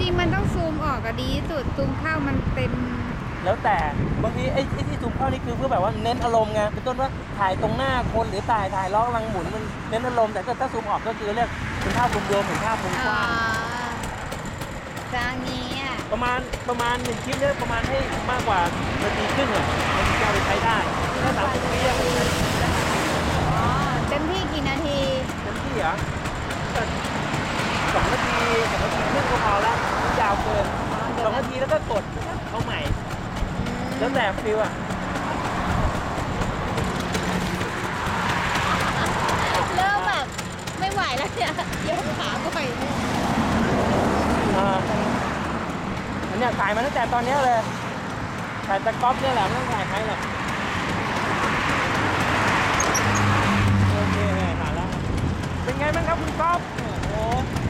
ริงๆมันต้องซูมออกอะดีที่สุดซูมเข้ามันเต็ม แล้วแต่บางทีไอ้ไอ้ที่ซูมเข้านี่คือเพื่อแบบว่าเน้นอารมณ์ไงเป็นต้นว่าถ่ายตรงหน้าคนหรือถ่ายถ่ายล้อกำลังหมุนมันเน้นอารมณ์แต่ถ้าซูมออกก็คือเรียกเป็นภาพรวมๆเป็นภาพมุมกอ๋อว้างจางนี้อะประมาณประมาณหนึ่งคลิปเนี่ยประมาณให้มากกว่านาทีครึ่งอะมันจะเอาไปใช้ได้ถ้าสามสิบวิอะมันจะอ๋อเต็มที่กี่นาที เต็มที่เหรอก็สองนาทีสองนาทีครึ่ง ก็พอละไม่ยาวเกินสองนาทีแล้วก็กดเอาใหม่ แล้วแต่ฟิลอะเริ่มแบบไม่ไหวแล้วเนี่ยยกขาก็ไปอ่าอันเนี้ยถ่ายมาตั้งแต่ตอนเนี้ยเลยถ่ายตะก๊อปเนี่ยแหละไม่ต้องถ่ายใครหรอกโอเคถ่ายแล้วเป็นไงบ้างครับคุณก๊อฟโอ้